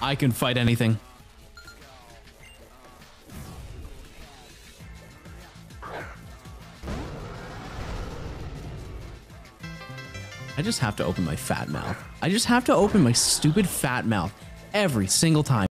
I can fight anything. I just have to open my fat mouth. I just have to open my stupid fat mouth every single time.